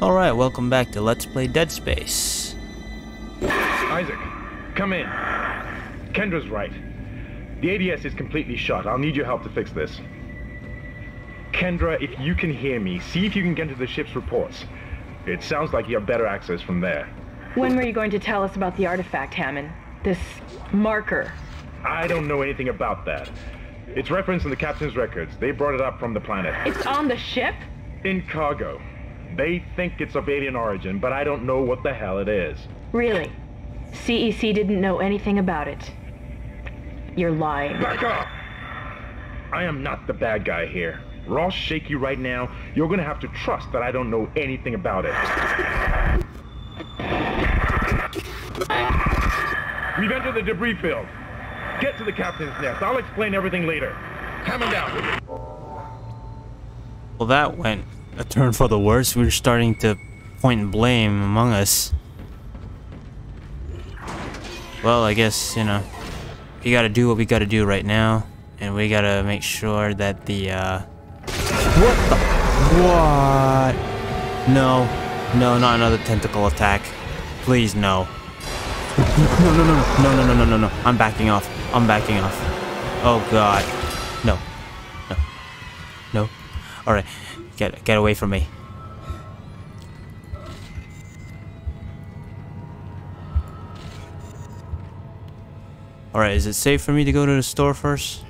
Alright, welcome back to Let's Play Dead Space. Isaac, come in. Kendra's right. The ADS is completely shut. I'll need your help to fix this. Kendra, if you can hear me, see if you can get to the ship's reports. It sounds like you have better access from there. When were you going to tell us about the artifact, Hammond? This marker. I don't know anything about that. It's referenced in the captain's records. They brought it up from the planet. It's on the ship? In cargo. They think it's of alien origin, but I don't know what the hell it is. Really? CEC didn't know anything about it. You're lying. Back up! I am not the bad guy here. Ross shaky right now. You're gonna have to trust that I don't know anything about it. We've entered the debris field. Get to the captain's nest. I'll explain everything later. Hammond down. Well, that went a turn for the worse. We are starting to point blame among us. Well, I guess, you know, we gotta do what we gotta do right now. And we gotta make sure that the, uh... What the... What? No. No, not another tentacle attack. Please, no. No, no, no, no, no, no, no, no, no. I'm backing off. I'm backing off. Oh, God. No. No. No. Alright. Get get away from me. Alright, is it safe for me to go to the store first?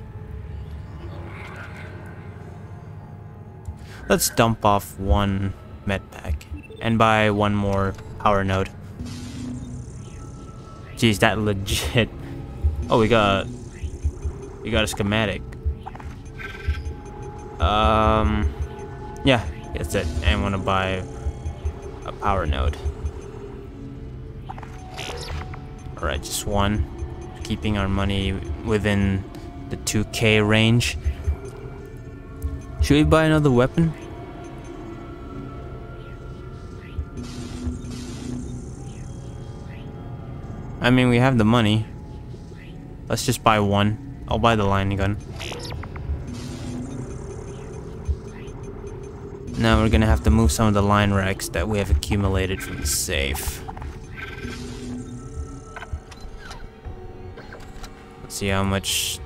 Let's dump off one med pack and buy one more power node. Geez, that legit. Oh, we got we got a schematic. Um yeah, that's it. And want to buy a power node. Alright, just one. Keeping our money within the 2k range. Should we buy another weapon? I mean, we have the money. Let's just buy one. I'll buy the line gun. Now we're gonna have to move some of the line racks that we have accumulated from the safe. Let's see how much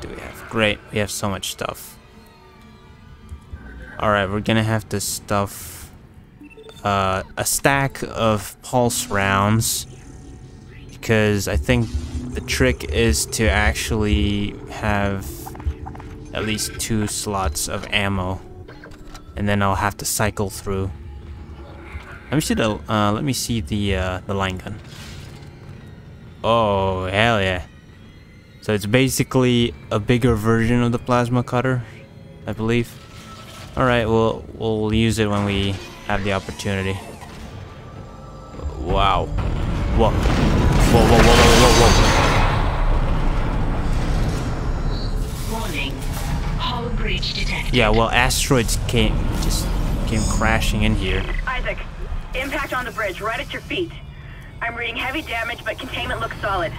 do we have. Great, we have so much stuff. Alright, we're gonna have to stuff uh, a stack of pulse rounds because I think the trick is to actually have at least two slots of ammo and then I'll have to cycle through. Let me see the uh, let me see the uh, the line gun. Oh hell yeah! So it's basically a bigger version of the plasma cutter, I believe. All right, we'll we'll use it when we have the opportunity. Wow! Whoa! Whoa! Whoa! Whoa! Whoa! Whoa! Whoa! Warning. Hull breach detected. Yeah, well, asteroids came just came crashing in here. Isaac, impact on the bridge, right at your feet. I'm reading heavy damage, but containment looks solid.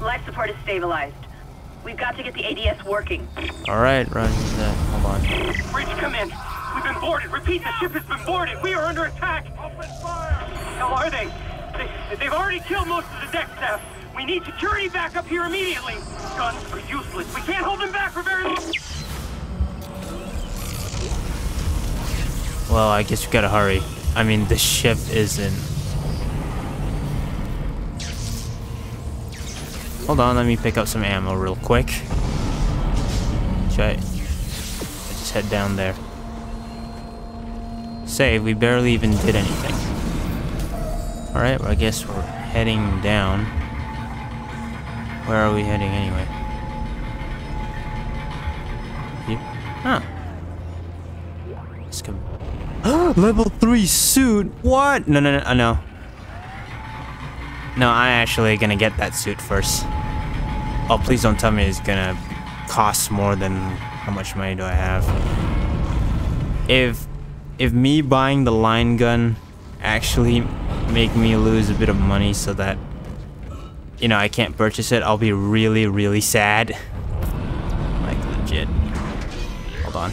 Life support is stabilized. We've got to get the ADS working. All right, run. Uh, hold on. Bridge, come in. We've been boarded. Repeat, the ship has been boarded. We are under attack. Open fire. How are they? They? They've already killed most of the deck staff. We need security back up here immediately. Guns are useless. We can't hold them back for very long. Well, I guess we gotta hurry. I mean, the ship isn't... Hold on, let me pick up some ammo real quick. Should I... I just head down there. Save, we barely even did anything. Alright, well, I guess we're heading down. Where are we heading anyway? Here? Huh. Let's come Level 3 suit? What? No, no, no, no. No, I'm actually gonna get that suit first. Oh, please don't tell me it's gonna cost more than how much money do I have. If if me buying the line gun actually make me lose a bit of money so that you know, I can't purchase it, I'll be really, really sad. Like, legit. Hold on.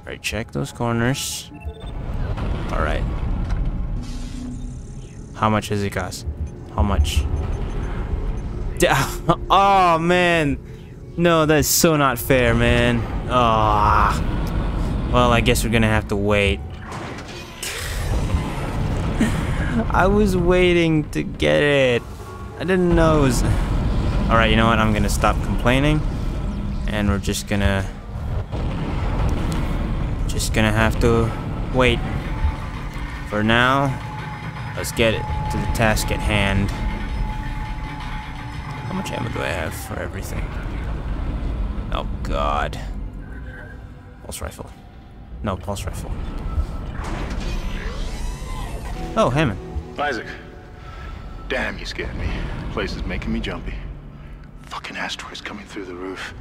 Alright, check those corners. Alright. How much does it cost? How much? Oh, man. No, that's so not fair, man. Ah. Well, I guess we're gonna have to wait. I was waiting to get it. I didn't know it was... Alright, you know what? I'm gonna stop complaining. And we're just gonna... Just gonna have to wait. For now, let's get it to the task at hand. How much ammo do I have for everything? Oh god. Pulse rifle. No, pulse rifle. Oh, Hammond. Isaac. Damn, you scared me. Place is making me jumpy. Fucking asteroids coming through the roof.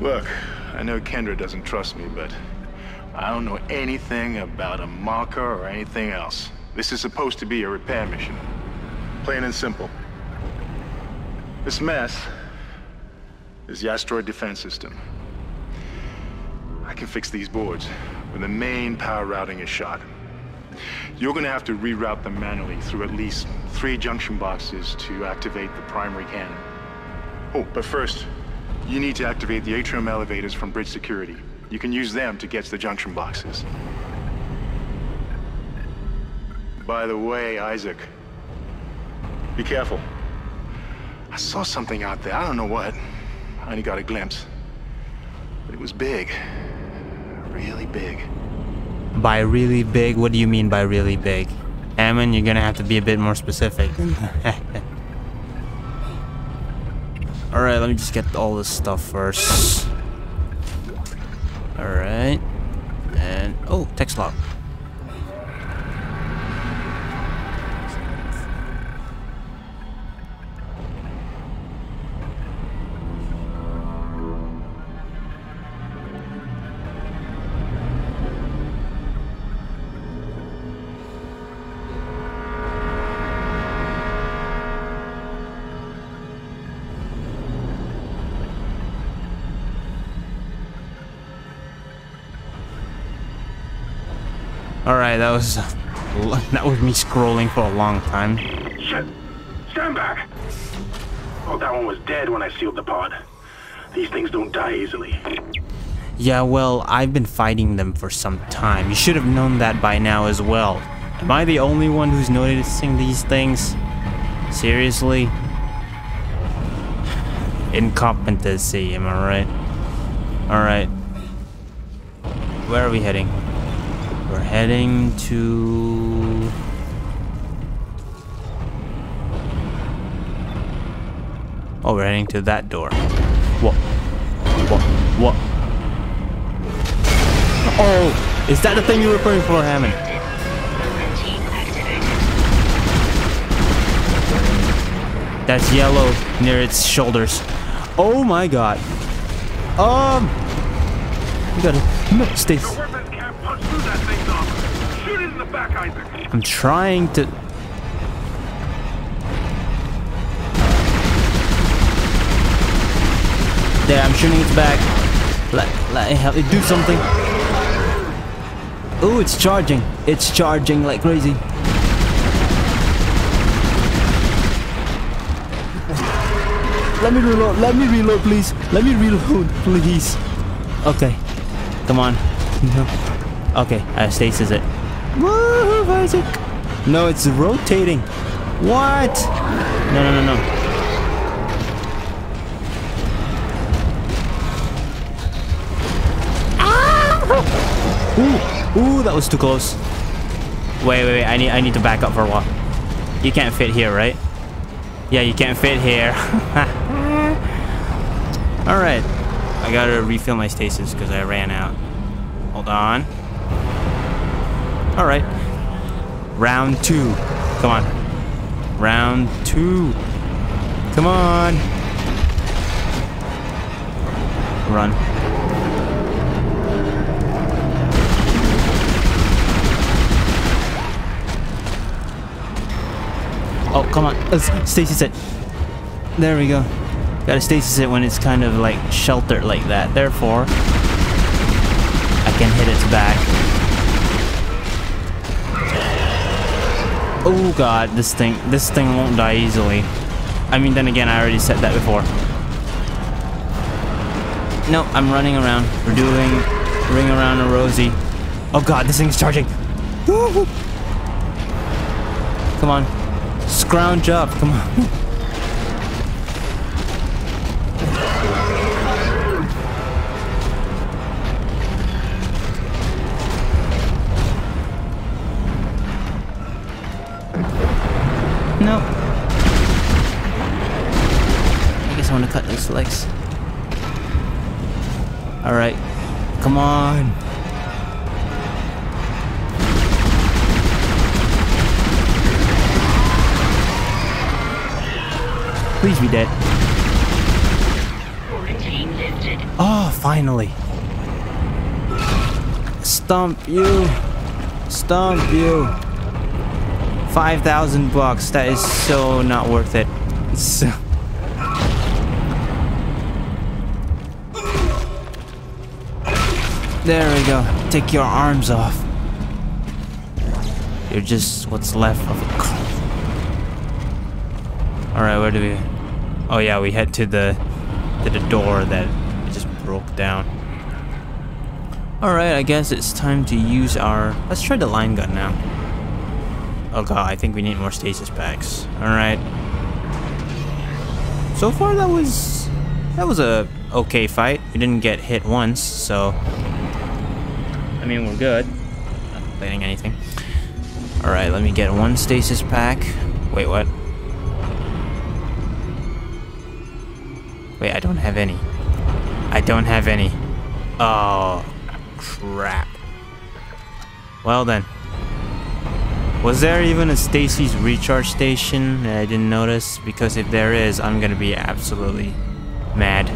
Look, I know Kendra doesn't trust me, but I don't know anything about a marker or anything else. This is supposed to be a repair mission. Plain and simple. This mess is the asteroid defense system. I can fix these boards when the main power routing is shot. You're gonna have to reroute them manually through at least three junction boxes to activate the primary cannon. Oh, but first, you need to activate the atrium elevators from bridge security. You can use them to get to the junction boxes. By the way, Isaac, be careful. I saw something out there. I don't know what. I only got a glimpse. But it was big. Really big. By really big, what do you mean by really big? Hammond, you're gonna have to be a bit more specific. Alright, let me just get all this stuff first. Alright. And, oh, text log. Alright, that was that was me scrolling for a long time. Shit! Stand back! Oh, that one was dead when I sealed the pod. These things don't die easily. Yeah, well, I've been fighting them for some time. You should have known that by now as well. Am I the only one who's noticing these things? Seriously? Incompetency, am I right? Alright. Where are we heading? We're heading to... Oh, we're heading to that door. What? What? What? Oh! Is that the thing you were praying for, Hammond? That's yellow near its shoulders. Oh my god. Um... You gotta... Stay... Your weapons can't punch through that thing's armor. Shoot it in the back, Isaac. I'm trying to... There, I'm shooting its back. Let, let it help it do something. Oh, it's charging. It's charging like crazy. Let me reload. Let me reload, please. Let me reload, please. Okay. Come on. No. Okay, uh, stasis it. Woohoo, Isaac! No, it's rotating. What? No, no, no, no. Ah! Ooh, ooh, that was too close. Wait, wait, wait. I need, I need to back up for a while. You can't fit here, right? Yeah, you can't fit here. All right. I gotta refill my stasis because I ran out. Hold on. All right. Round two. Come on. Round two. Come on. Run. Oh, come on. Stasis it. There we go. Gotta stasis it when it's kind of like sheltered like that. Therefore, I can hit its back. Oh god, this thing, this thing won't die easily. I mean, then again, I already said that before. No, I'm running around. We're doing ring around a rosy. Oh god, this thing's charging. Come on. Scrounge up, come on. Stomp you. Stomp you. 5,000 bucks. That is so not worth it. So There we go. Take your arms off. You're just what's left of a. Alright, where do we... Oh yeah, we head to the to the door that just broke down. Alright, I guess it's time to use our... Let's try the line gun now. Oh god, I think we need more stasis packs. Alright. So far that was... That was a okay fight. We didn't get hit once, so... I mean, we're good. Not complaining anything. Alright, let me get one stasis pack. Wait, what? Wait, I don't have any. I don't have any. Oh, crap. Well then. Was there even a stasis recharge station that I didn't notice? Because if there is, I'm gonna be absolutely mad.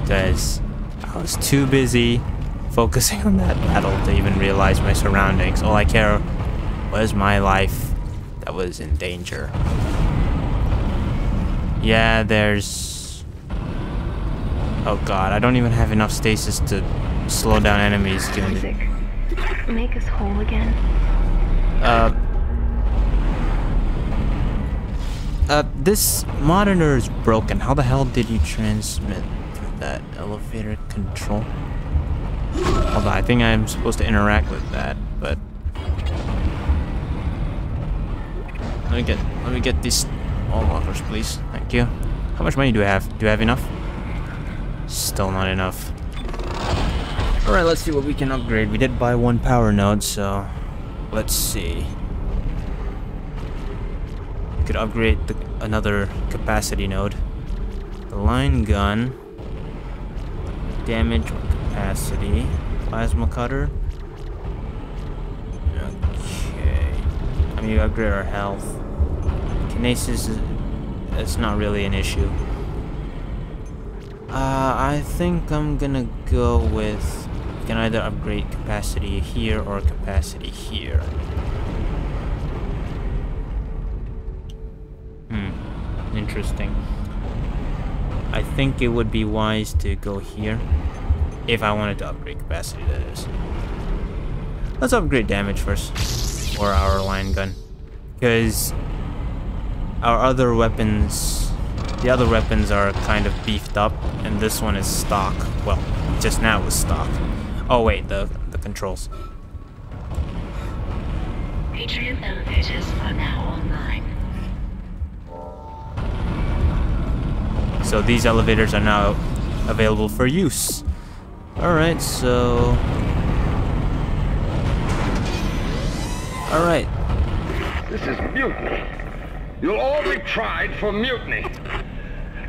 Because I was too busy focusing on that battle to even realize my surroundings. All I care was my life that was in danger. Yeah, there's... Oh god, I don't even have enough stasis to slow down enemies. The... Isaac, make us whole again. Uh... Uh, this monitor is broken. How the hell did you transmit through that elevator control? Hold on, I think I'm supposed to interact with that, but... Let me get, let me get these wall lockers, please. Thank you. How much money do I have? Do I have enough? Still not enough. Alright, let's see what we can upgrade. We did buy one power node, so... Let's see. We could upgrade the, another capacity node. The line gun. Damage capacity. Plasma cutter. Okay. I mean, upgrade our health. Kinesis is it's not really an issue. Uh, I think I'm gonna go with can either upgrade capacity here or capacity here. Hmm, interesting. I think it would be wise to go here if I wanted to upgrade capacity, that is. Let's upgrade damage first, or our line gun, because our other weapons, the other weapons are kind of beefed up, and this one is stock. Well, just now it was stock. Oh wait, the the controls. Atrium elevators are now online. So these elevators are now available for use. Alright, so... Alright. This is mutiny. You'll all be tried for mutiny.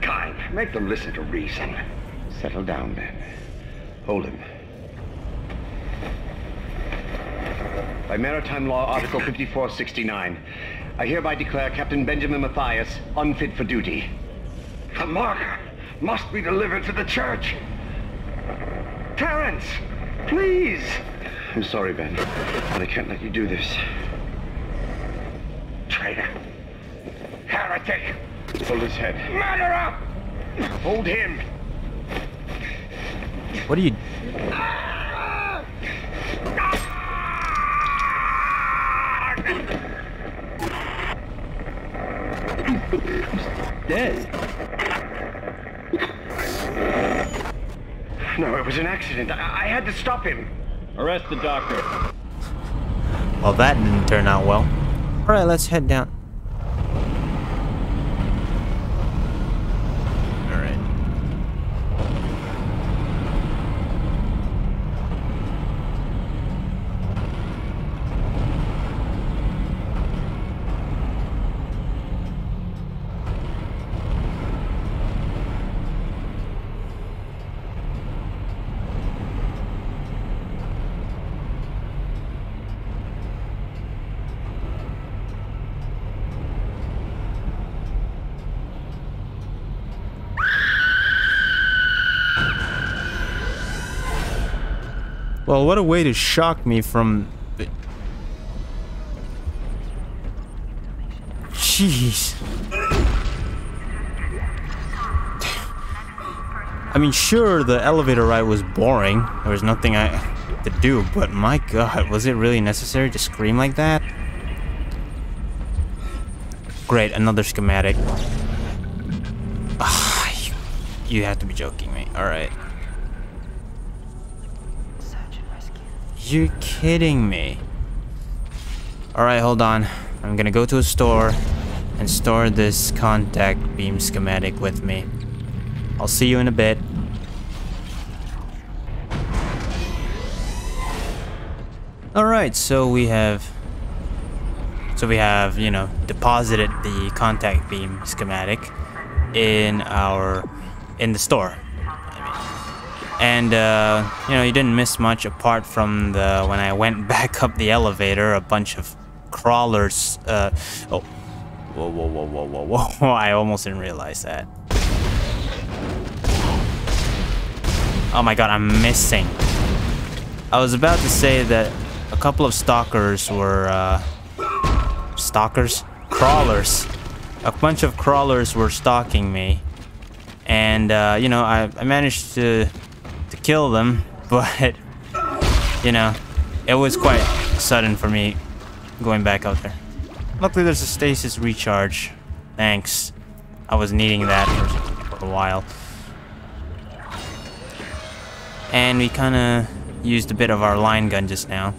Kyne, make them listen to reason. Settle down, then. Hold him. By Maritime Law, Article 5469, I hereby declare Captain Benjamin Mathius unfit for duty. The marker must be delivered to the church. Terrence, please. I'm sorry, Ben, but I can't let you do this. Traitor. heretic! Hold his head. Murderer! Hold him! What are you... Dead. No, it was an accident. I, I had to stop him. Arrest the doctor. Well, that didn't turn out well. Alright, let's head down. Alright. Well, what a way to shock me from... Jeez. I mean, sure, the elevator ride was boring. There was nothing I could do, but my god, was it really necessary to scream like that? Great, another schematic. Ah, you, you have to be joking me. Alright. You're kidding me. Alright, hold on. I'm gonna go to a store and store this contact beam schematic with me. I'll see you in a bit. Alright, so we have... So we have, you know, deposited the contact beam schematic in our... in the store. And, uh, you know, you didn't miss much apart from the, when I went back up the elevator, a bunch of crawlers, uh, oh. Whoa, whoa, whoa, whoa, whoa, whoa, I almost didn't realize that. Oh my god, I'm missing. I was about to say that a couple of stalkers were, uh, stalkers? Crawlers. A bunch of crawlers were stalking me. And, uh, you know, I, I managed to to kill them, but you know, it was quite sudden for me going back out there. Luckily, there's a stasis recharge. Thanks. I was needing that for, for a while. And we kind of used a bit of our line gun just now.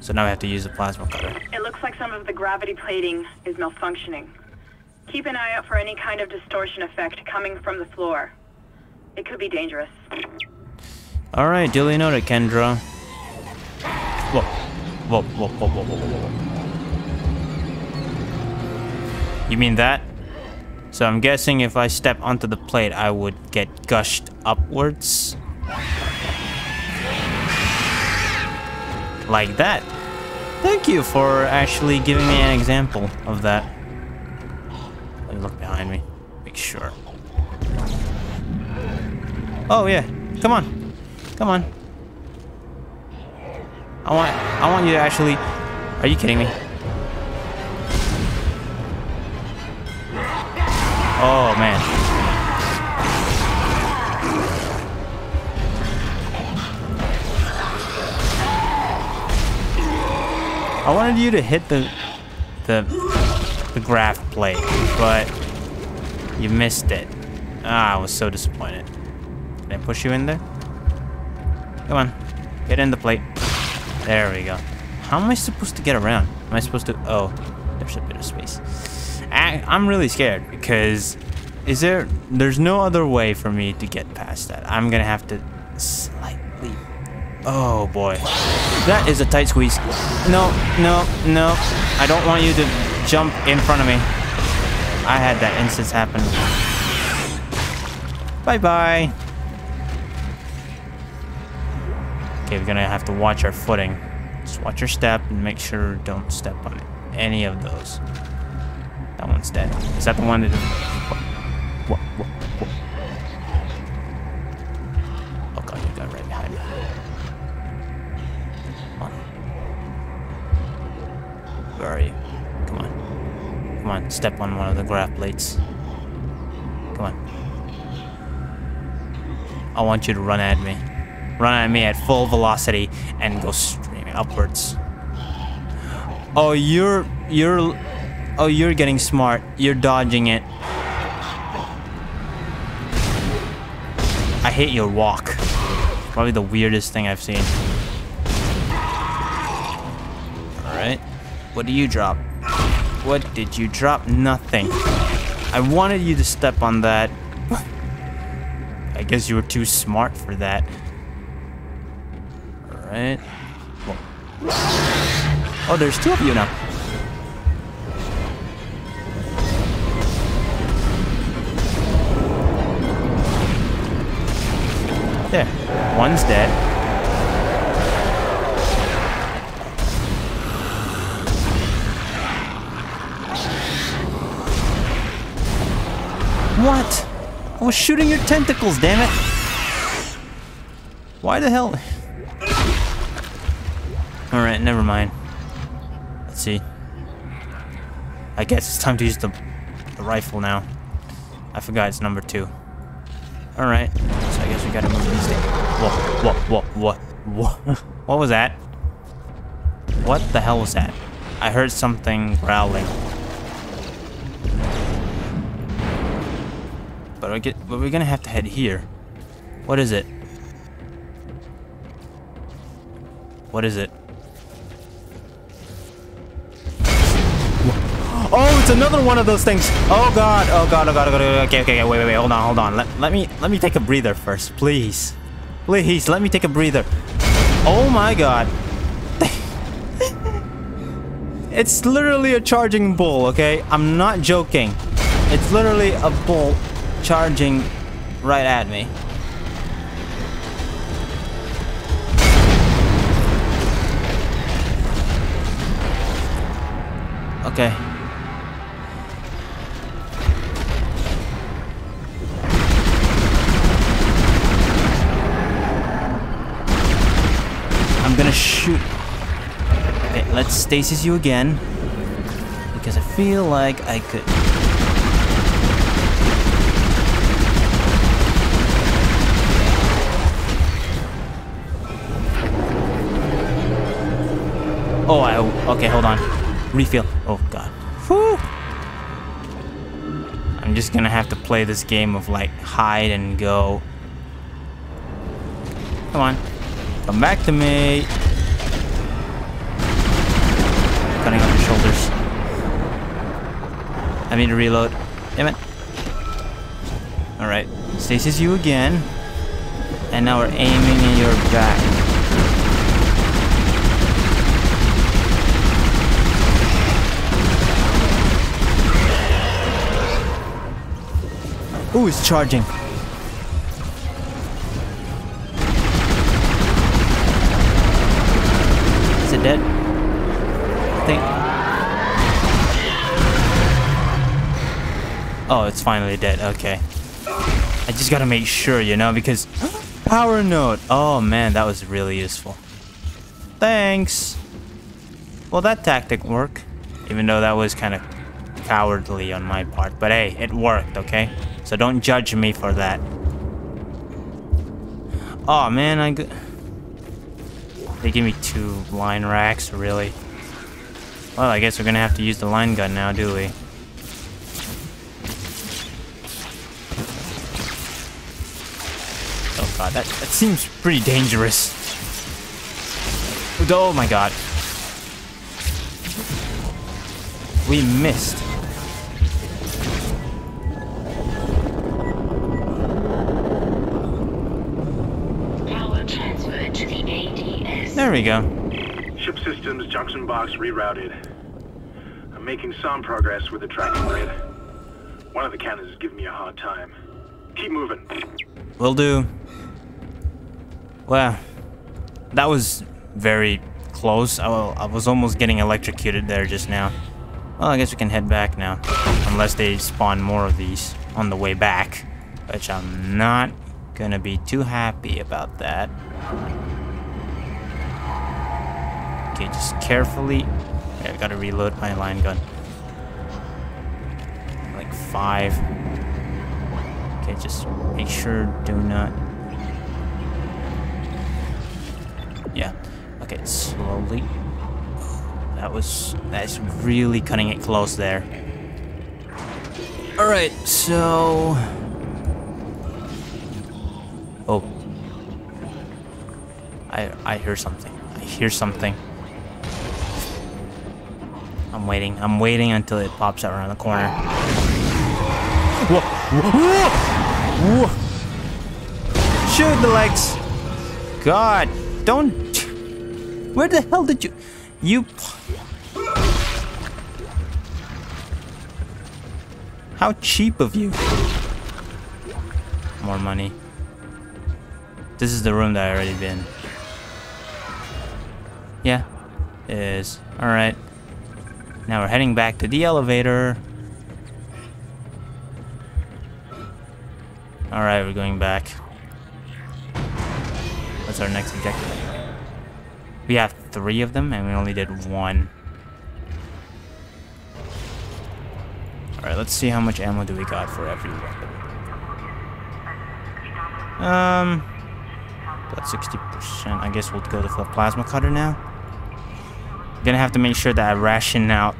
So now we have to use the plasma cutter. It looks like some of the gravity plating is malfunctioning. Keep an eye out for any kind of distortion effect coming from the floor. It could be dangerous. Alright, duly noted, Kendra. Whoa. Whoa, whoa, whoa, whoa, whoa, whoa. You mean that? So I'm guessing if I step onto the plate, I would get gushed upwards. Like that. Thank you for actually giving me an example of that. Let me look behind me. Make sure. Oh yeah, come on. Come on. I want I want you to actually Are you kidding me? Oh man. I wanted you to hit the the the grav plate, but you missed it. Ah, I was so disappointed. Did I push you in there? Come on. Get in the plate. There we go. How am I supposed to get around? Am I supposed to... Oh, there's a bit of space. I, I'm really scared because... Is there... There's no other way for me to get past that. I'm gonna have to slightly... Oh, boy. That is a tight squeeze. No, no, no. I don't want you to jump in front of me. I had that instance happen. Bye-bye. Okay, we're gonna have to watch our footing. Just watch your step and make sure don't step on any of those. That one's dead. Is that the one that... What? What? What? Oh god, you got right behind me. Come on. Where are you? Come on. Come on, step on one of the grav plates. Come on. I want you to run at me. Run at me at full velocity and go streaming upwards. Oh, you're you're Oh, you're getting smart. You're dodging it. I hate your walk. Probably the weirdest thing I've seen. Alright. What do you drop? What did you drop? Nothing. I wanted you to step on that. I guess you were too smart for that. Oh, there's two of you now. There. One's dead. What? I was shooting your tentacles, damn it. Why the hell? Alright, never mind. Let's see. I guess it's time to use the, the rifle now. I forgot it's number two. Alright. So I guess we gotta move these things. Whoa, whoa, whoa, whoa, whoa. what was that? What the hell was that? I heard something growling. But, we get, but we're gonna have to head here. What is it? What is it? It's another one of those things. Oh god, oh god, oh god, oh god. Oh, okay, okay, okay. Wait, wait, wait. Hold on, hold on. Let, let me let me take a breather first, please. Please, let me take a breather. Oh my god. it's literally a charging bull, okay? I'm not joking. It's literally a bull charging right at me. Okay. Shoot. Okay, let's stasis you again. Because I feel like I could... Oh, I... Okay, hold on. Refill. Oh, God. Whew. I'm just gonna have to play this game of, like, hide and go. Come on. Come back to me. I need to reload. Damn it. Alright. Stasis you again. And now we're aiming in your back. Who is charging? Is it dead? Oh, it's finally dead. Okay. I just gotta make sure, you know, because power node. Oh man, that was really useful. Thanks. Well, that tactic worked, even though that was kind of cowardly on my part. But hey, it worked. Okay. So don't judge me for that. Oh man, I. They give me two line racks, really? Well, I guess we're gonna have to use the line gun now, do we? God, that, that seems pretty dangerous. Oh my god. We missed. There we go. Ship systems, junction box rerouted. I'm making some progress with the tracking grid. One of the cannons is giving me a hard time. Keep moving. Will do. Well, that was very close. I, I was almost getting electrocuted there just now. Well, I guess we can head back now. Unless they spawn more of these on the way back. Which I'm not gonna be too happy about that. Okay, just carefully. Okay, I gotta reload my line gun. Like five. Okay, just make sure do not. Yeah. Okay, slowly. That was that's really cutting it close there. All right, so. Oh. I I hear something. I hear something. I'm waiting. I'm waiting until it pops out around the corner. Whoa! Whoa! Whoa! Shoot the legs! God, don't. Where the hell did you? You. How cheap of you. More money. This is the room that I already been. Yeah, it is. Alright. Now we're heading back to the elevator. Alright, we're going back. What's our next objective? We have three of them and we only did one. Alright, let's see how much ammo do we got for every weapon. Um, got 60%. I guess we'll go to the plasma cutter now. Gonna have to make sure that I ration out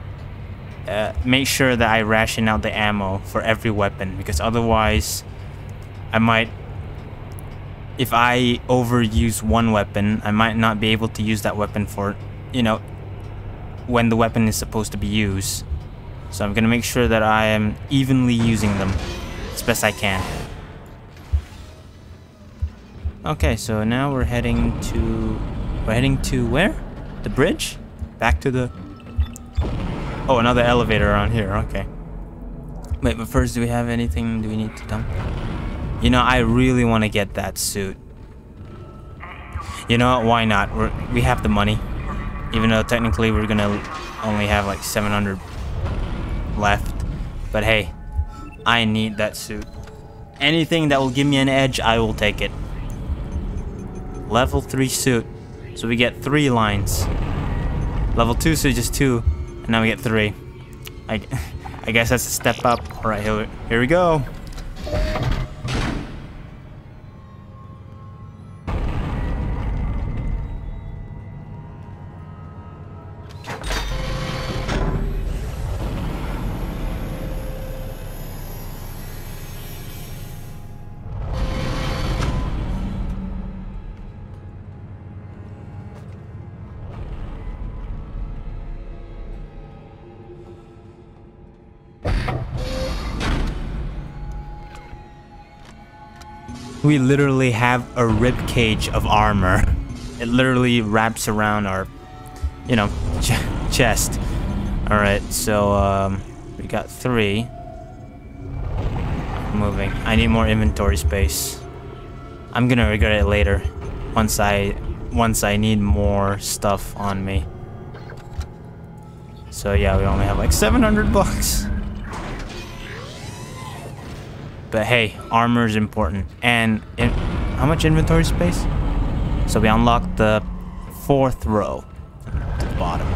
uh, make sure that I ration out the ammo for every weapon because otherwise I might if I overuse one weapon I might not be able to use that weapon for you know when the weapon is supposed to be used so I'm gonna make sure that I am evenly using them as best I can okay so now we're heading to we're heading to where the bridge back to the Oh, another elevator around here. Okay. Wait, but first, do we have anything do we need to dump? You know, I really want to get that suit. You know? Why not? We're, we have the money. Even though technically we're going to only have like 700 left. But hey, I need that suit. Anything that will give me an edge, I will take it. Level 3 suit. So we get 3 lines. Level 2 suit just 2. And now we get three. I, I guess that's a step up. All right, here, here we go. We literally have a rib cage of armor. It literally wraps around our, you know, ch chest. All right, so um, we got three. Moving. I need more inventory space. I'm gonna regret it later, once I once I need more stuff on me. So yeah, we only have like 700 bucks. But hey, armor is important. And in, how much inventory space? So we unlock the fourth row to the bottom.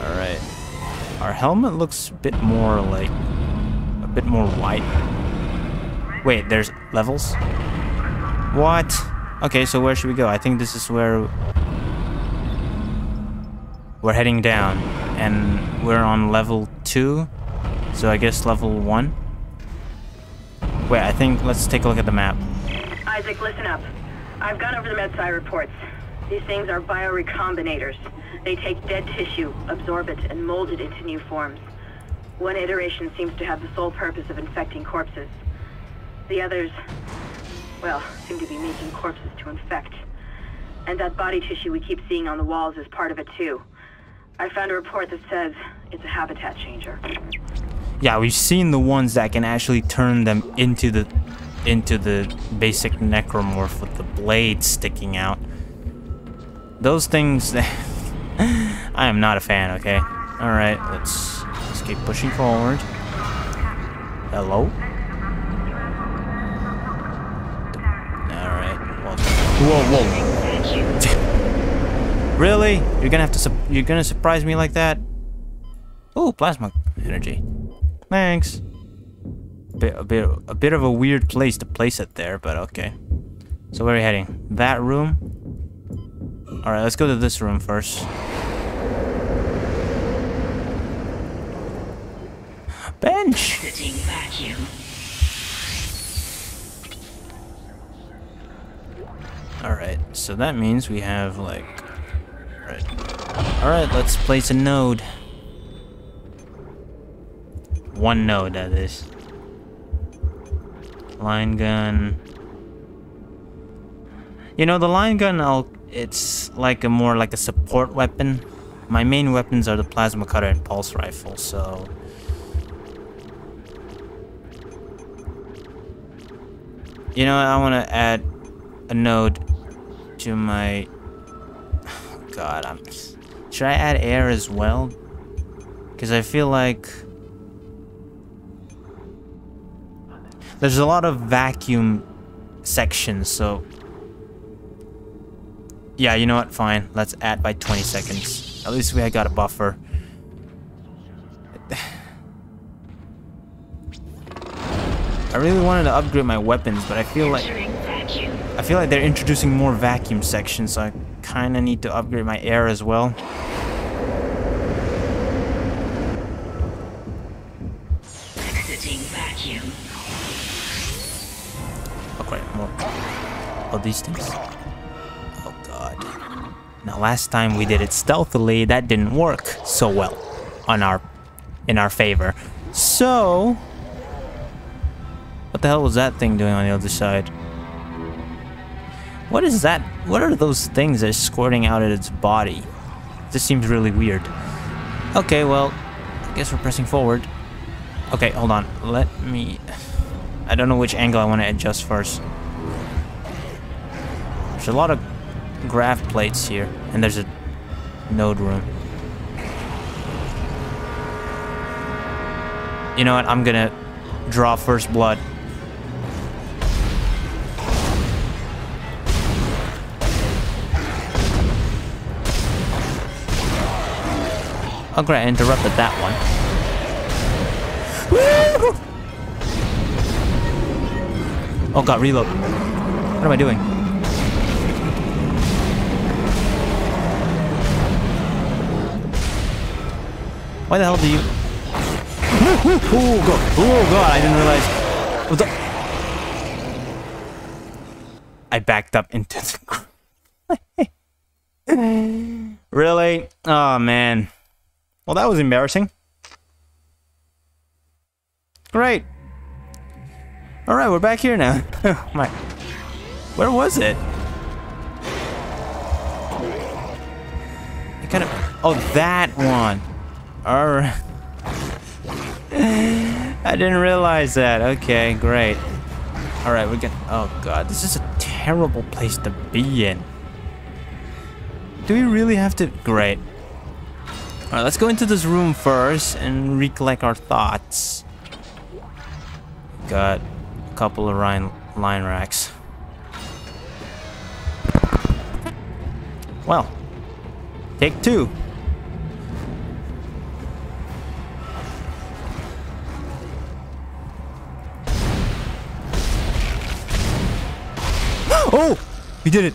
Alright. Our helmet looks a bit more like... A bit more white. Wait, there's levels? What? Okay, so where should we go? I think this is where... We're heading down. And we're on level 2. So I guess level one? Wait, I think, let's take a look at the map. Isaac, listen up. I've gone over the MedSci reports. These things are biorecombinators. They take dead tissue, absorb it, and mold it into new forms. One iteration seems to have the sole purpose of infecting corpses. The others, well, seem to be making corpses to infect. And that body tissue we keep seeing on the walls is part of it too. I found a report that says it's a habitat changer. Yeah, we've seen the ones that can actually turn them into the into the basic necromorph with the blade sticking out. Those things I am not a fan, okay? Alright, let's let's keep pushing forward. Hello? Alright, Whoa whoa. really? You're gonna have to you're gonna surprise me like that? Oh, plasma energy. Thanks. Bit, a bit, a bit of a weird place to place it there, but okay. So where are we heading? That room? Alright, let's go to this room first. Bench! Exiting vacuum. Alright, so that means we have like... Right. Alright, let's place a node. One node, that is. Line gun. You know, the line gun, I'll, it's like a more like a support weapon. My main weapons are the plasma cutter and pulse rifle, so... You know, I want to add a node to my... God, I'm... Should I add air as well? Because I feel like... There's a lot of vacuum sections, so... Yeah, you know what? Fine. Let's add by 20 seconds. At least we got a buffer. I really wanted to upgrade my weapons, but I feel like... I feel like they're introducing more vacuum sections, so I kind of need to upgrade my air as well. These things. Oh god. Now, last time we did it stealthily, that didn't work so well on our in our favor. So, what the hell was that thing doing on the other side? What is that? What are those things that are squirting out at its body? This seems really weird. Okay, well, I guess we're pressing forward. Okay, hold on. Let me... I don't know which angle I want to adjust first. There's a lot of grav plates here, and there's a node room. You know what? I'm gonna draw first blood. Oh great, I interrupted that one. Oh god, reload. What am I doing? Why the hell do you... Oh god, oh god, I didn't realize... What the... I backed up into the... really? Oh man. Well, that was embarrassing. Great. All right, we're back here now. oh My, where was it? I kind of. Oh, that one. All right. I didn't realize that. Okay, great. All right, we're gonna. Oh god, this is a terrible place to be in. Do we really have to? Great. All right, let's go into this room first and recollect our thoughts. Got a couple of line, line racks. Well, take two. Oh! We did it!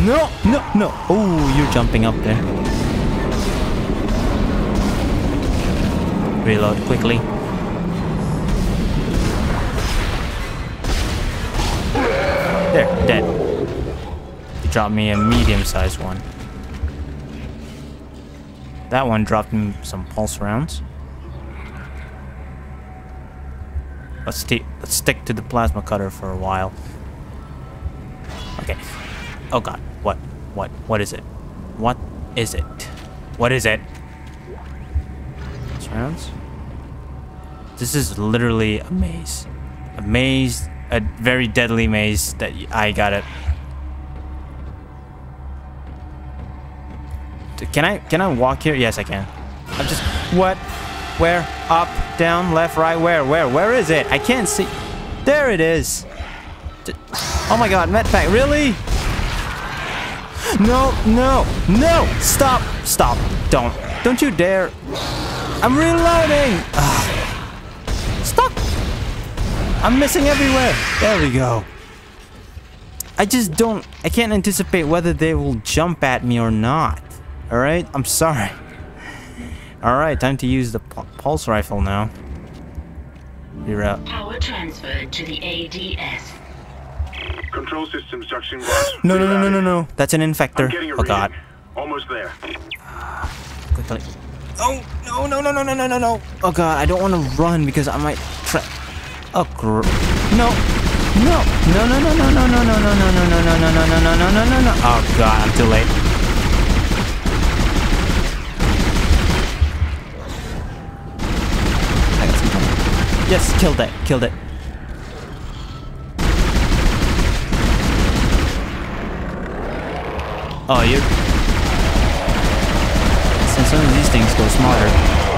No, no, no. Oh, you're jumping up there. Reload quickly. There, dead. He dropped me a medium-sized one. That one dropped me some pulse rounds. Let's, let's stick to the plasma cutter for a while. Okay. Oh god. What? What? What is it? What is it? What is it? Rounds? This is literally a maze. A maze, a very deadly maze that I got it. Can I can I walk here? Yes, I can. I'm just what? Where? Up, down, left, right, where? Where? Where is it? I can't see. There it is. Oh my god, medpack, really? No, no, no! Stop! Stop! Don't, Don't you dare. I'm reloading. Ah. Stop. I'm missing everywhere. There we go. I just don't... I can't anticipate whether they will jump at me or not. Alright? I'm sorry. Alright, time to use the pulse rifle now. You're out. Power transferred to the ADS. Control systems, Junction Boss. No, no, no, no, no, no. That's an infector. I'm a Oh god. Almost there. Quickly. Oh, no, no, no, no, no, no, no, no. Oh god, I don't want to run because I might try. Oh, gr no. No. No, no, no, no, no, no, no, no, no, no, no, no, no, no, no, no, no, no, no. Oh god, I'm too late. I got some time. Yes, killed it. Killed it. Oh, you. Since some of these things go smarter.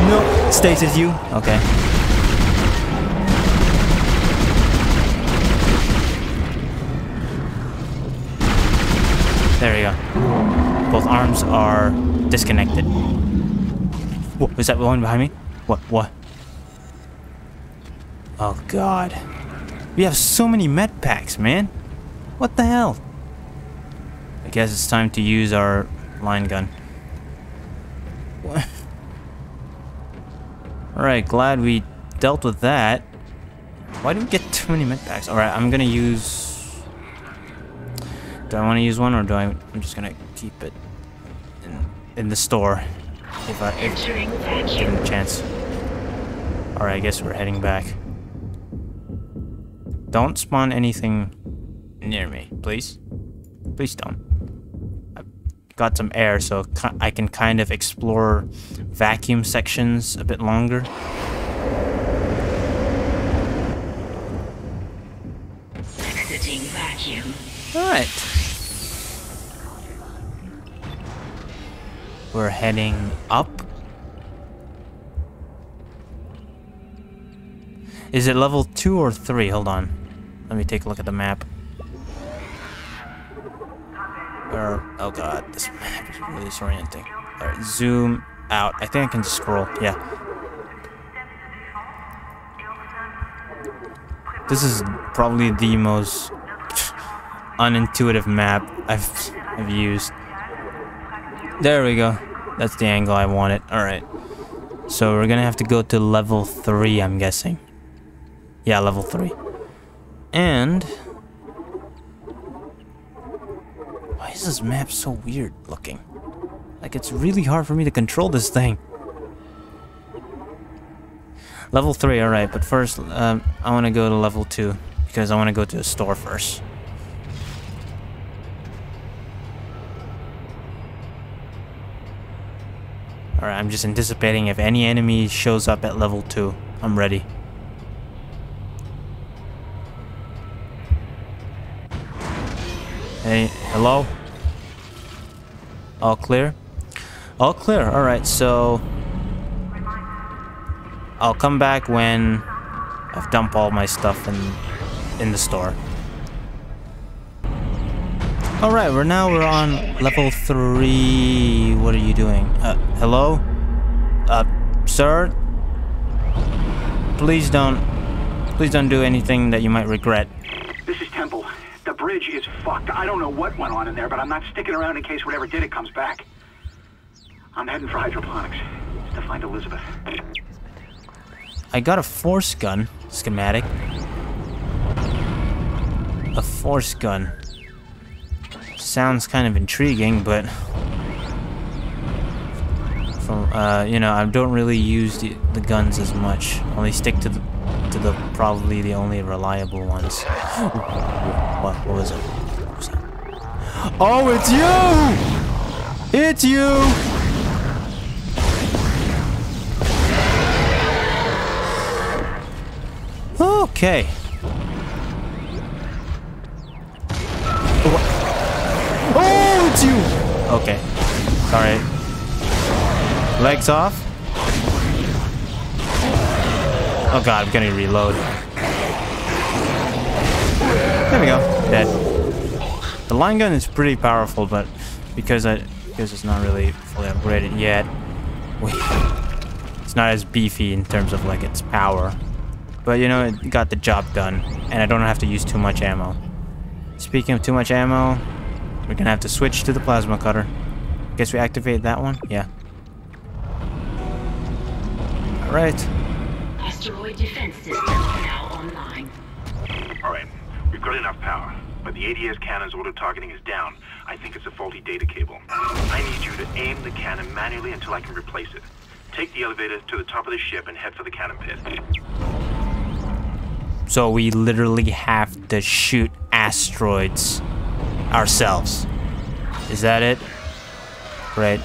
No, stasis you. Okay. There we go. Both arms are disconnected. What is that the one behind me? What? What? Oh God. We have so many med packs, man. What the hell? I guess it's time to use our line gun. Alright, glad we dealt with that. Why do we get too many med packs? Alright, I'm gonna use... Do I want to use one or do I... I'm just gonna keep it in, in the store. If I if given a chance. Alright, I guess we're heading back. Don't spawn anything near me, please. Please don't. I've got some air, so I can kind of explore vacuum sections a bit longer. Exiting vacuum. Alright. We're heading up. Is it level 2 or 3? Hold on. Let me take a look at the map. Or, oh god, this map is really disorienting. Alright, zoom out. I think I can just scroll. Yeah. This is probably the most unintuitive map I've I've used. There we go. That's the angle I wanted. Alright. So we're gonna have to go to level 3, I'm guessing. Yeah, level 3. And... Why is this map so weird looking? Like, it's really hard for me to control this thing. Level 3, alright, but first, um, I want to go to level 2. Because I want to go to a store first. Alright, I'm just anticipating if any enemy shows up at level 2. I'm ready. Hey, hello? All clear? All clear, alright, so... I'll come back when I've dumped all my stuff in, in the store. Alright, we're now we're on level 3. What are you doing? Uh, hello? Uh, sir? Please don't... Please don't do anything that you might regret. This is Temple. The bridge is fucked. I don't know what went on in there, but I'm not sticking around in case whatever did it comes back. I'm heading for hydroponics to find Elizabeth. I got a force gun schematic. A force gun. Sounds kind of intriguing, but from uh, you know, I don't really use the, the guns as much. Only stick to the to the probably the only reliable ones. what, what was it? Oh, it's you! It's you! Okay. Oh, it's you! Okay. Sorry. Legs off. Oh god, I'm gonna reload. There we go. Dead. The line gun is pretty powerful, but because I because it's not really fully upgraded yet, Wait. It's not as beefy in terms of like its power. But you know, it got the job done. And I don't have to use too much ammo. Speaking of too much ammo, we're gonna have to switch to the plasma cutter. Guess we activate that one? Yeah. Alright. Asteroid defense system now online. All right, we've got enough power, but the ADS cannon's auto targeting is down. I think it's a faulty data cable. I need you to aim the cannon manually until I can replace it. Take the elevator to the top of the ship and head for the cannon pit. So we literally have to shoot asteroids ourselves. Is that it? Great.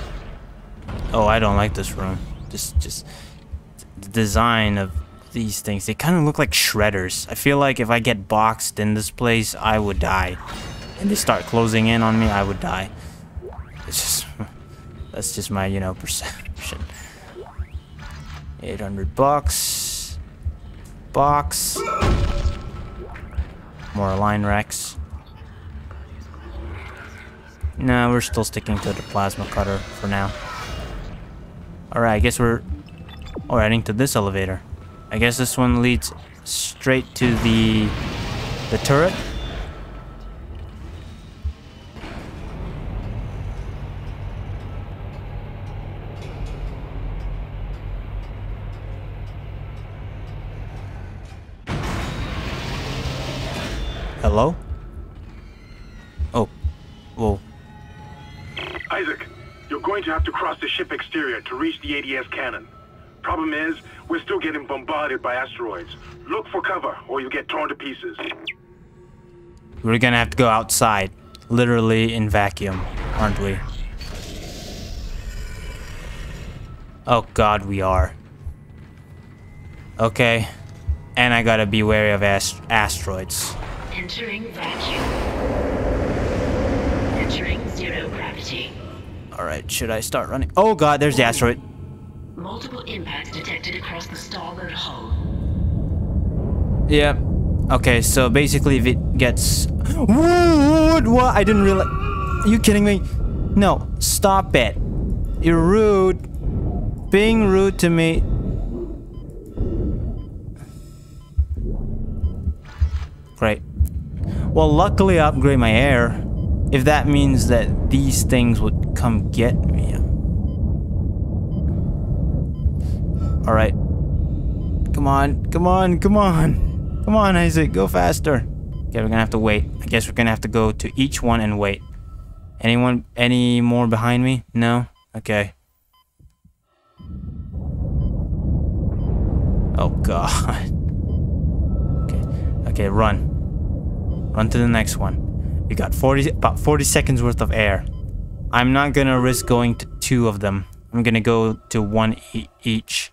Oh, I don't like this room. Just, just the design of these things. They kind of look like shredders. I feel like if I get boxed in this place, I would die. And they start closing in on me, I would die. It's just, that's just my, you know, perception. 800 bucks. Box. More line racks. No, we're still sticking to the plasma cutter for now. Alright, I guess we're oh, heading to this elevator. I guess this one leads straight to the the turret. Bombarded by asteroids. Look for cover, or you'll get torn to pieces. We're gonna have to go outside. Literally in vacuum, aren't we? Oh god, we are. Okay. And I gotta be wary of ast asteroids. Entering vacuum. Entering zero gravity. Alright, should I start running? Oh god, there's the asteroid. Multiple impacts detected across the starboard hull. Yep. Okay, so basically if it gets... What? What? I didn't realize... Are you kidding me? No, stop it. You're rude. Being rude to me. Great. Well, luckily I upgrade my air. If that means that these things would come get me. Alright. Come on, come on, come on. Come on, Isaac, go faster. Okay, we're gonna have to wait. I guess we're gonna have to go to each one and wait. Anyone, any more behind me? No? Okay. Oh, God. Okay, okay, run. Run to the next one. We got 40, about 40 seconds worth of air. I'm not gonna risk going to two of them. I'm gonna go to one e each.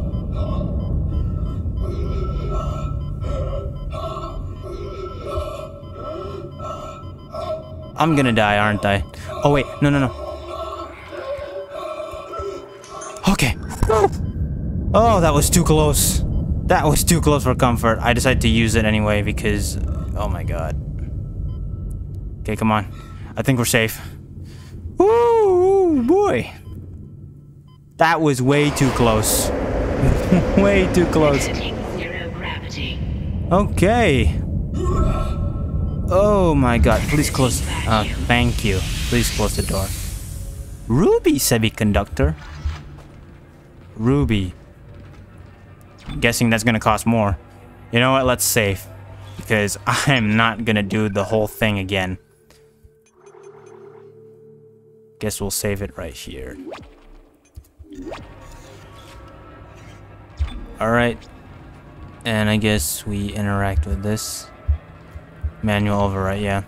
I'm gonna die, aren't I? Oh, wait. No, no, no. Okay. Oh, that was too close. That was too close for comfort. I decided to use it anyway because... Oh my god. Okay, come on. I think we're safe. Ooh, boy. That was way too close. way too close. Okay. Oh my god, please close. Uh, thank you. Please close the door. Ruby semiconductor. Ruby. I'm guessing that's gonna cost more. You know what? Let's save. Because I'm not gonna do the whole thing again. Guess we'll save it right here. Alright. And I guess we interact with this. Manual override, yeah.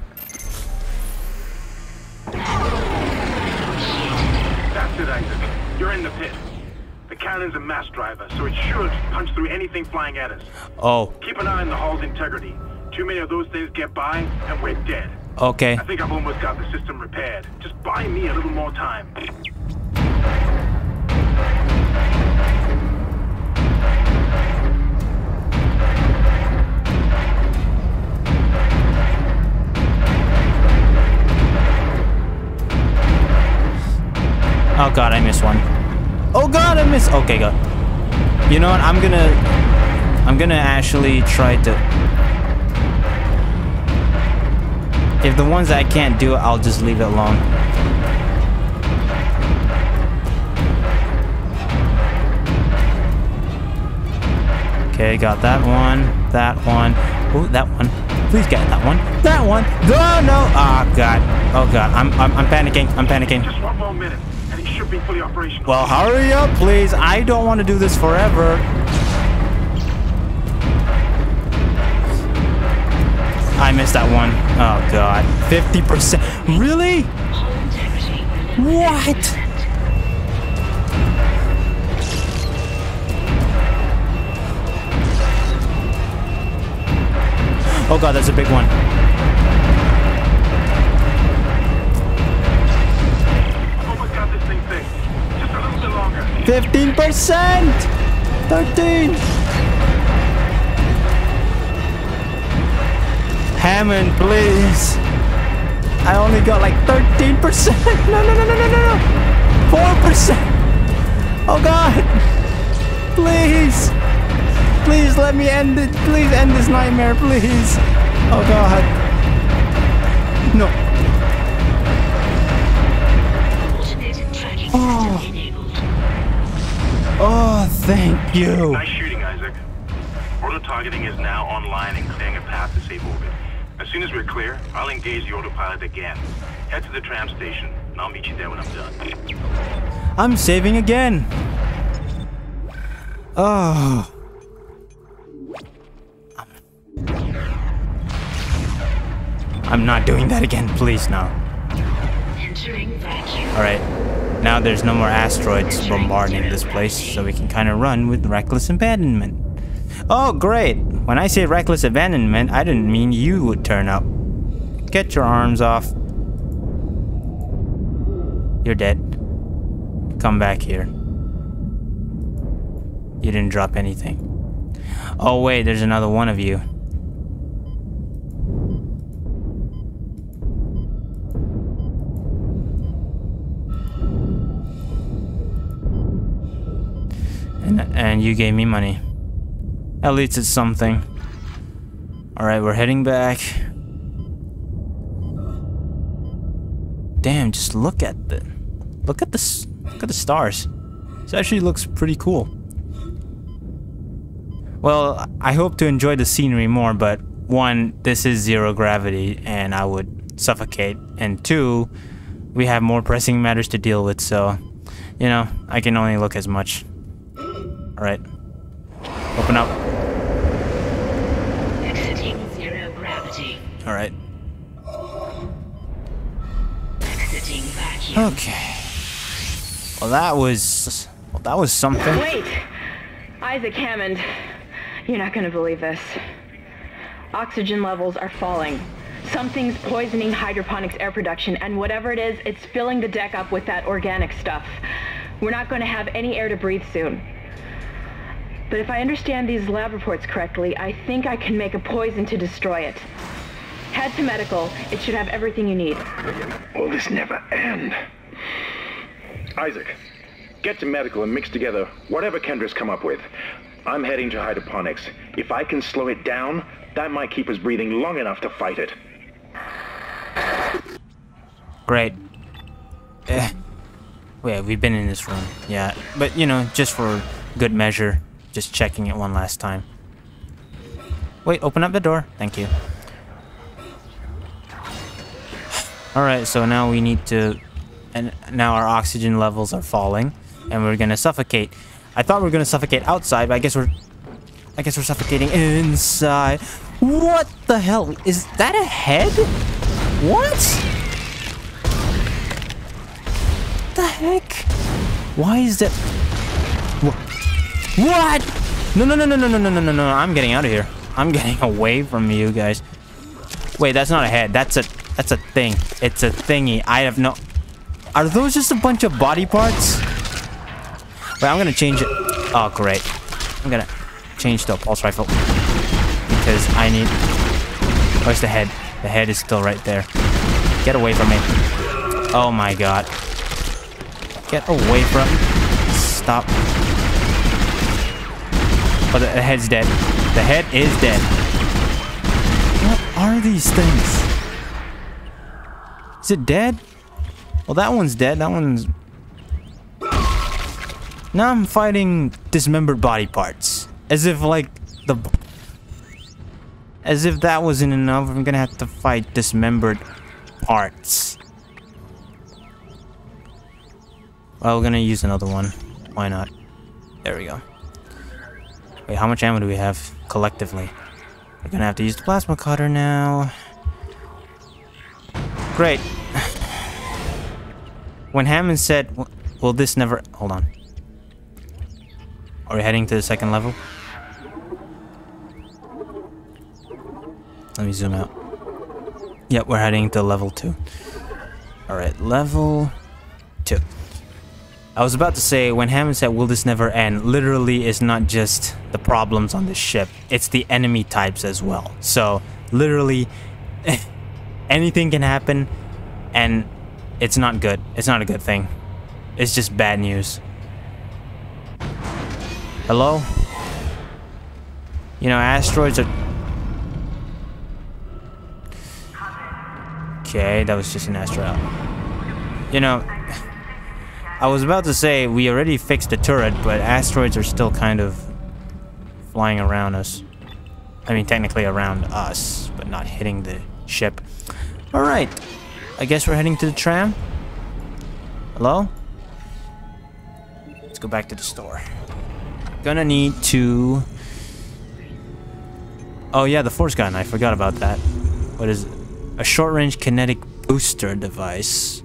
That's it, Isaac. You're in the pit. The cannon's a mass driver, so it should punch through anything flying at us. Oh, Keep an eye on the hull's integrity. Too many of those things get by, and we're dead. okay. I think I've almost got the system repaired. Just buy me a little more time. Oh god, I missed one. Oh god, I missed. Okay, good. You know what? I'm gonna, I'm gonna actually try to. If the ones that I can't do, I'll just leave it alone. Okay, got that one, that one. Oh, that one. Please get that one. That one. No, no. Oh god. Oh god. I'm, I'm, I'm panicking. I'm panicking. Just one more minute, fully operational. Well, hurry up, please. I don't want to do this forever. I missed that one. Oh, God. 50%. Really? What? Oh, God, that's a big one. 15%! 13! Hammond, please. I only got like 13%. No, no, no, no, no, no, no. 4%. Oh, God. Please. Please let me end it. Please end this nightmare, please. Oh, God. No. Oh. System enabled. Oh, thank you. Nice shooting, Isaac. Auto targeting is now online and clearing a path to safe orbit. As soon as we're clear, I'll engage the autopilot again. Head to the tram station, and I'll meet you there when I'm done. I'm saving again. Oh. I'm not doing that again, please now. Entering vacuum. Alright. Now there's no more asteroids bombarding this place, so we can kind of run with reckless abandonment. Oh, great. When I say reckless abandonment, I didn't mean you would turn up. Get your arms off. You're dead. Come back here. You didn't drop anything. Oh wait, there's another one of you. And, you gave me money. At least it's something. Alright, we're heading back. Damn, just look at the look at the look at the stars. This actually looks pretty cool. Well, I hope to enjoy the scenery more, but one, this is zero gravity and I would suffocate, and two, we have more pressing matters to deal with, so you know, I can only look as much. Alright. Open up. Exiting zero gravity. Alright. Exiting vacuum. Okay. Well, that was. Well, that was something. Wait! Isaac Hammond, you're not gonna believe this. Oxygen levels are falling. Something's poisoning hydroponics air production, and whatever it is, it's filling the deck up with that organic stuff. We're not going to have any air to breathe soon. But if I understand these lab reports correctly, I think I can make a poison to destroy it. Head to medical. It should have everything you need. Will this never end? Isaac, get to medical and mix together whatever Kendra's come up with. I'm heading to hydroponics. If I can slow it down, that might keep us breathing long enough to fight it. Great. Eh. Wait, we've been in this room. Yeah, but you know, just for good measure, just checking it one last time. Wait, open up the door. Thank you. Alright, so now we need to... And now our oxygen levels are falling. And we're gonna suffocate. I thought we were gonna suffocate outside, but I guess we're... I guess we're suffocating inside. What the hell? Is that a head? What? the heck? Why is that? What? No, no, no, no, no, no, no, no, no, no. I'm getting out of here. I'm getting away from you guys. Wait, that's not a head. That's a that's a thing. It's a thingy. I have no... Are those just a bunch of body parts? Wait, I'm gonna change it. Oh, great. I'm gonna change a pulse rifle. Because I need... Where's the head? The head is still right there. Get away from me. Oh my god. Get away from... Stop. Oh, the, the head's dead. The head is dead. What are these things? Is it dead? Well, that one's dead. That one's... Now I'm fighting dismembered body parts. As if, like, the... As if that wasn't enough, I'm gonna have to fight dismembered parts. Well, we're gonna use another one. Why not? There we go. Wait, how much ammo do we have collectively? We're gonna have to use the plasma cutter now. Great. When Hammond said, will this never... Hold on. Are we heading to the second level? Let me zoom out. Yep, we're heading to level 2. Alright, level 2. I was about to say, when Hammond said, will this never end, literally is not just the problems on this ship, it's the enemy types as well. So, literally, anything can happen, and it's not good. It's not a good thing. It's just bad news. Hello? You know, asteroids are... Okay, that was just an asteroid. You know, I was about to say we already fixed the turret, but asteroids are still kind of flying around us. I mean, technically around us, but not hitting the ship. Alright, I guess we're heading to the tram. Hello? Let's go back to the store. Gonna need to... Oh yeah, the force gun, I forgot about that. What is it? A short-range kinetic booster device.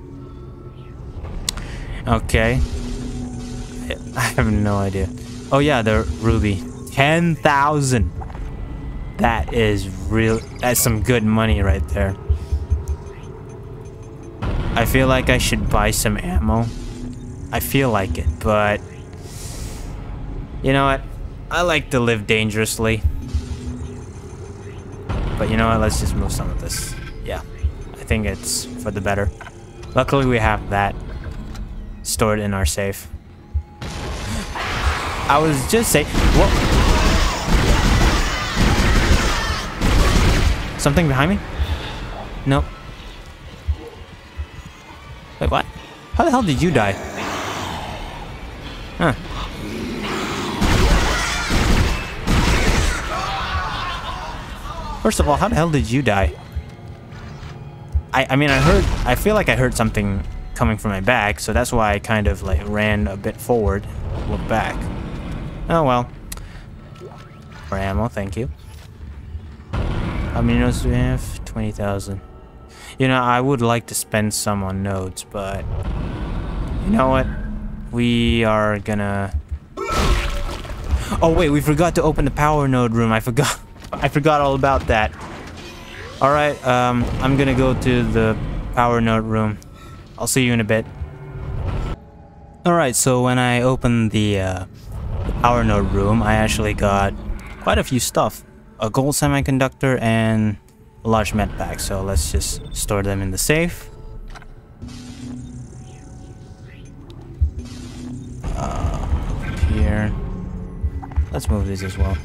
Okay. I have no idea. Oh yeah, the ruby. 10,000. That is real. That's some good money right there. I feel like I should buy some ammo. I feel like it, but... You know what? I like to live dangerously. But you know what? Let's just move some of this. Yeah. I think it's for the better. Luckily we have that stored in our safe. I was just saying, what? Something behind me? Nope. Wait, what? How the hell did you die? Huh. First of all, how the hell did you die? I, I mean, I heard, I feel like I heard something coming from my back, so that's why I kind of like ran a bit forward, look back. Oh well. For ammo, thank you. How many nodes do we have? 20,000. You know, I would like to spend some on nodes, but... You know what? We are gonna... Oh wait, we forgot to open the power node room. I forgot. I forgot all about that. Alright, um, I'm gonna go to the power node room. I'll see you in a bit. Alright, so when I opened the, uh, power node room, I actually got quite a few stuff. A gold semiconductor and a large med pack, so let's just store them in the safe. Uh, here. Let's move these as well.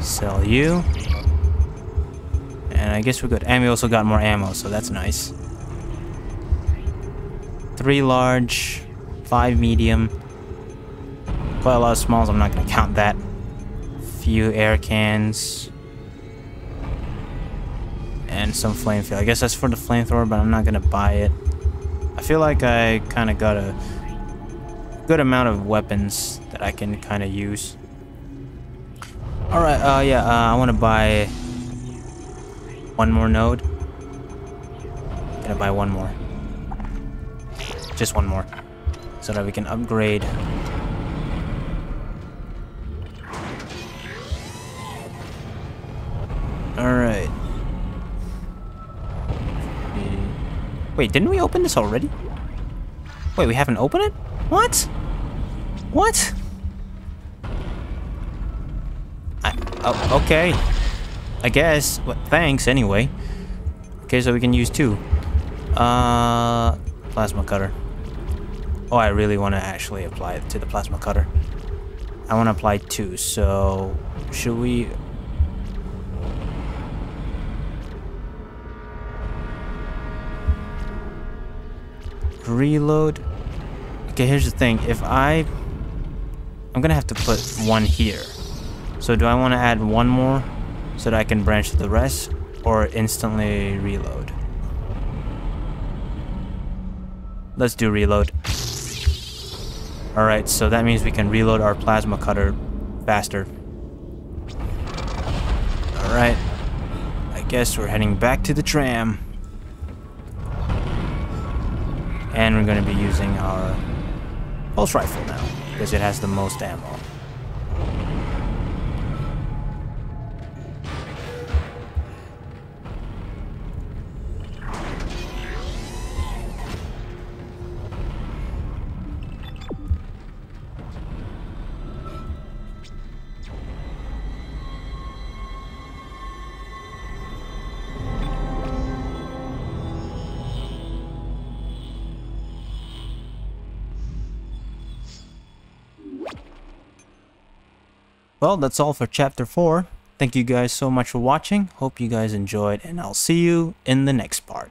Sell you. And I guess we're good. And we also got more ammo, so that's nice. Three large, five medium. Quite a lot of smalls, I'm not gonna count that. Few air cans. And some flame flamethrower. I guess that's for the flamethrower, but I'm not gonna buy it. I feel like I kind of got a good amount of weapons that I can kind of use. Alright, uh, yeah, uh, I want to buy one more node. Gonna buy one more. Just one more. so that we can upgrade. Alright. Wait, didn't we open this already? Wait, we haven't opened it? What? What? I, oh, okay. I guess. Well, thanks, anyway. Okay, so we can use two. Uh, plasma cutter. Oh, I really want to actually apply it to the plasma cutter. I want to apply two, so should we... Reload. Okay, here's the thing. If I... I'm gonna have to put one here. So do I want to add one more so that I can branch to the rest? Or instantly reload? Let's do reload. Alright, so that means we can reload our plasma cutter faster. Alright. I guess we're heading back to the tram. And we're going to be using our pulse rifle now, because it has the most ammo. Well, that's all for chapter 4. Thank you guys so much for watching. Hope you guys enjoyed, and I'll see you in the next part.